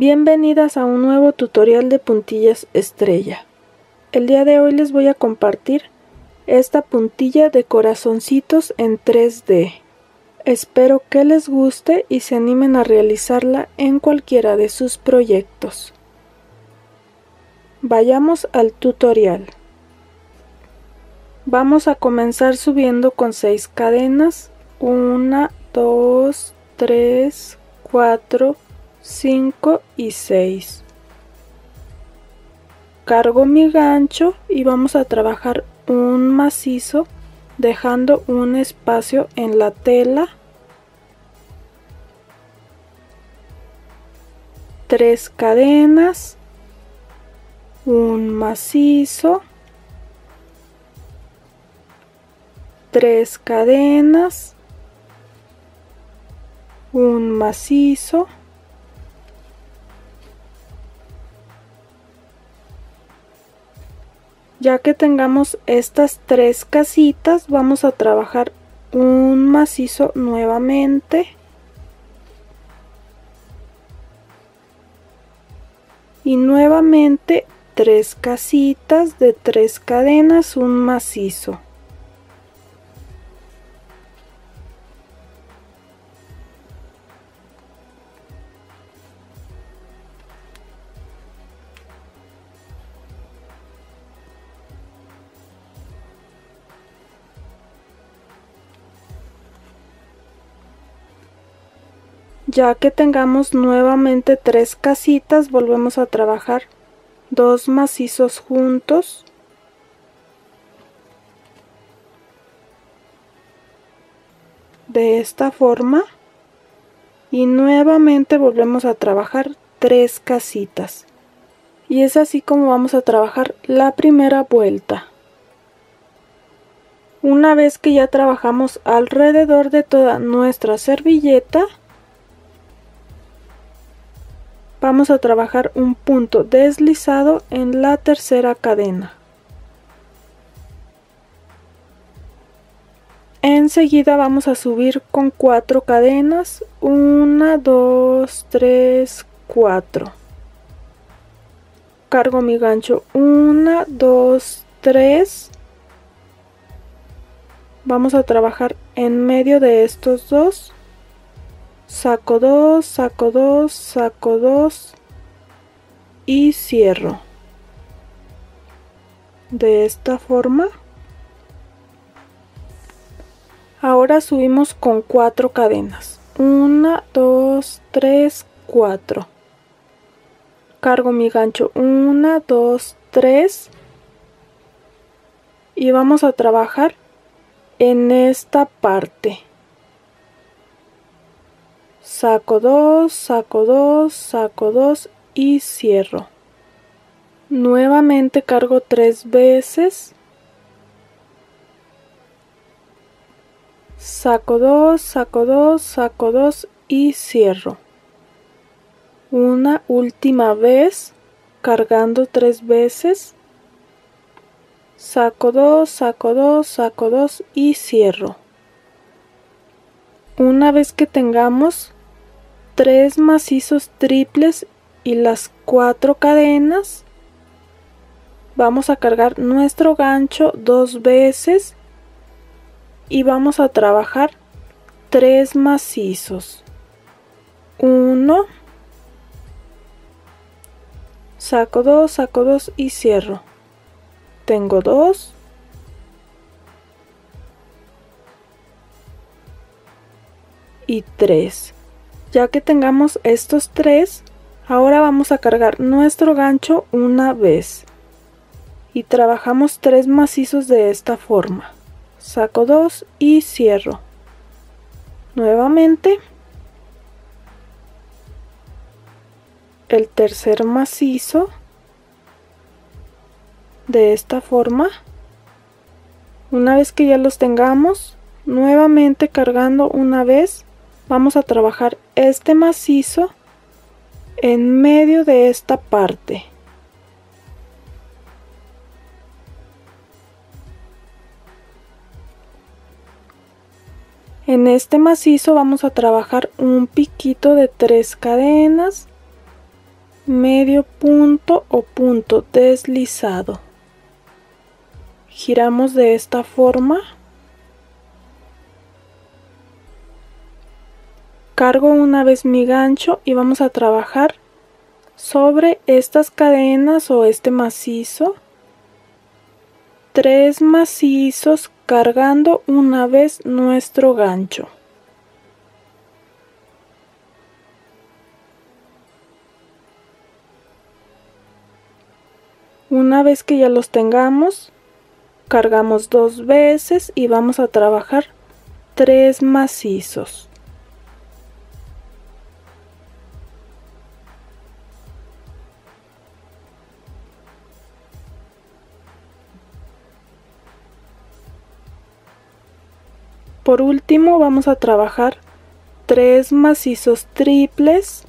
Bienvenidas a un nuevo tutorial de puntillas estrella. El día de hoy les voy a compartir esta puntilla de corazoncitos en 3D. Espero que les guste y se animen a realizarla en cualquiera de sus proyectos. Vayamos al tutorial. Vamos a comenzar subiendo con 6 cadenas. 1, 2, 3, 4, 5 y 6. Cargo mi gancho y vamos a trabajar un macizo dejando un espacio en la tela. Tres cadenas, un macizo, tres cadenas, un macizo, ya que tengamos estas tres casitas vamos a trabajar un macizo nuevamente. Y nuevamente tres casitas de tres cadenas un macizo ya que tengamos nuevamente tres casitas volvemos a trabajar. Dos macizos juntos. De esta forma y nuevamente volvemos a trabajar tres casitas. Y es así como vamos a trabajar la primera vuelta. Una vez que ya trabajamos alrededor de toda nuestra servilleta vamos a trabajar un punto deslizado en la tercera cadena. Enseguida vamos a subir con cuatro cadenas. 1 2 3 4 cargo mi gancho. 1 2 3 vamos a trabajar en medio de estos dos saco 2, saco 2, saco 2 y cierro. De esta forma. Ahora subimos con 4 cadenas. 1, 2, 3, 4 cargo mi gancho. 1, 2, 3 y vamos a trabajar en esta parte saco 2, saco 2, saco 2 y cierro. Nuevamente cargo tres veces. Saco 2, saco 2, saco 2 y cierro. Una última vez cargando tres veces. Saco 2, saco 2, saco 2 y cierro. Una vez que tengamos tres macizos triples y las cuatro cadenas vamos a cargar nuestro gancho dos veces y vamos a trabajar tres macizos. Uno saco dos saco dos y cierro. Tengo dos. Y tres ya que tengamos estos tres, ahora vamos a cargar nuestro gancho una vez. Y trabajamos tres macizos de esta forma. Saco dos y cierro. Nuevamente. El tercer macizo. De esta forma. Una vez que ya los tengamos, nuevamente cargando una vez vamos a trabajar este macizo en medio de esta parte en este macizo vamos a trabajar un piquito de tres cadenas medio punto o punto deslizado. Giramos de esta forma. Cargo una vez mi gancho y vamos a trabajar sobre estas cadenas o este macizo. Tres macizos cargando una vez nuestro gancho. Una vez que ya los tengamos, cargamos dos veces y vamos a trabajar tres macizos. Por último vamos a trabajar tres macizos triples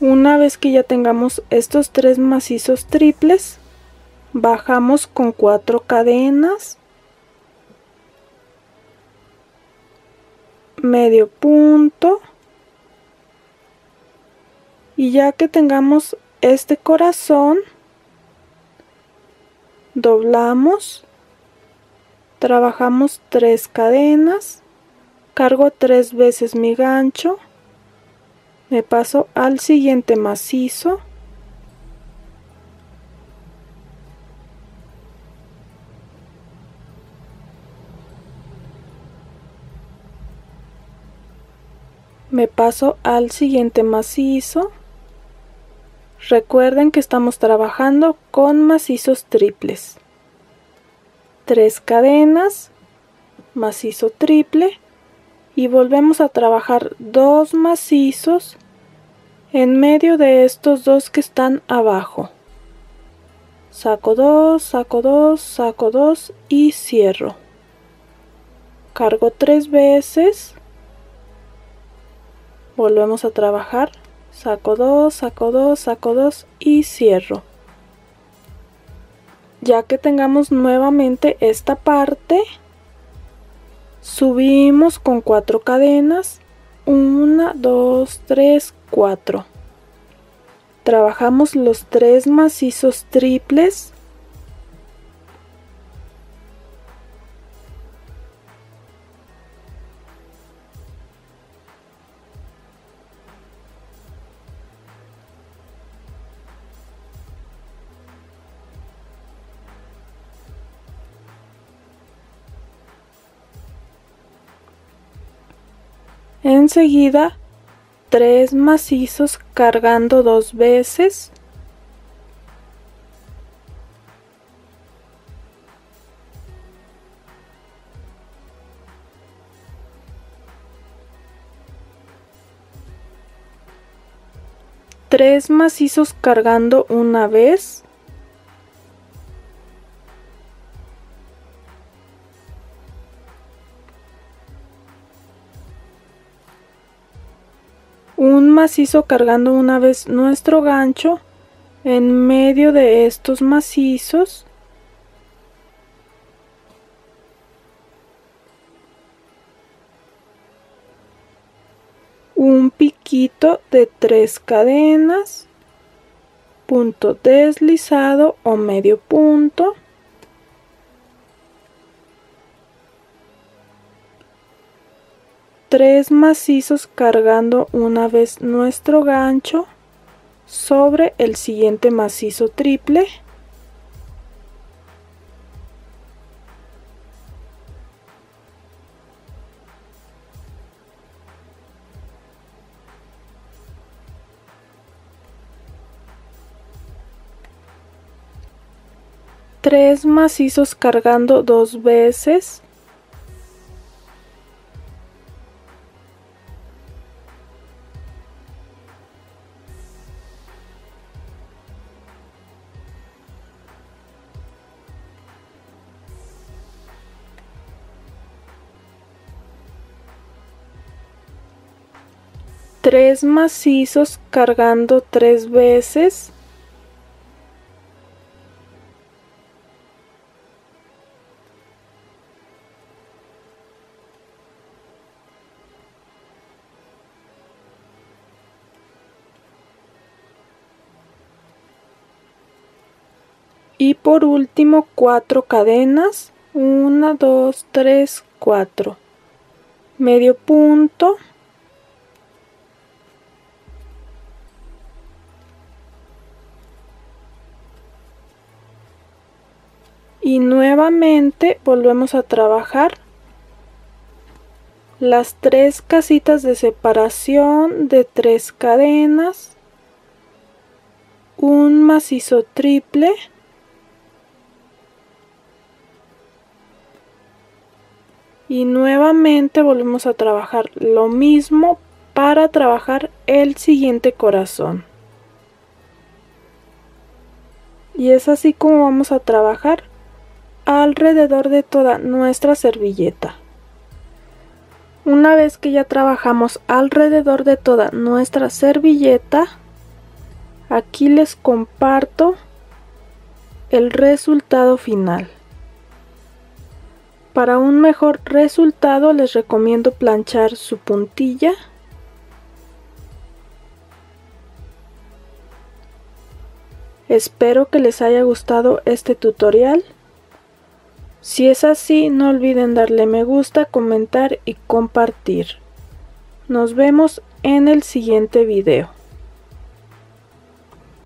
Una vez que ya tengamos estos tres macizos triples, bajamos con cuatro cadenas, medio punto y ya que tengamos este corazón, doblamos, trabajamos tres cadenas, cargo tres veces mi gancho, me paso al siguiente macizo. Me paso al siguiente macizo. Recuerden que estamos trabajando con macizos triples. Tres cadenas macizo triple y volvemos a trabajar dos macizos en medio de estos dos que están abajo. Saco dos saco dos saco dos y cierro. Cargo tres veces. Volvemos a trabajar. Saco dos saco dos saco dos y cierro. Ya que tengamos nuevamente esta parte subimos con cuatro cadenas. 1 2 3 4 trabajamos los tres macizos triples Enseguida, tres macizos cargando dos veces. Tres macizos cargando una vez. Macizo cargando una vez nuestro gancho en medio de estos macizos. Un piquito de tres cadenas punto deslizado o medio punto tres macizos cargando una vez nuestro gancho sobre el siguiente macizo triple. Tres macizos cargando dos veces tres macizos cargando tres veces. Y por último cuatro cadenas. 1 2 3 4 medio punto y nuevamente volvemos a trabajar las tres casitas de separación de tres cadenas un macizo triple y nuevamente volvemos a trabajar lo mismo para trabajar el siguiente corazón. Y es así como vamos a trabajar alrededor de toda nuestra servilleta una vez que ya trabajamos alrededor de toda nuestra servilleta aquí les comparto el resultado final para un mejor resultado les recomiendo planchar su puntilla. Espero que les haya gustado este tutorial. Si es así, no olviden darle me gusta, comentar y compartir. Nos vemos en el siguiente video.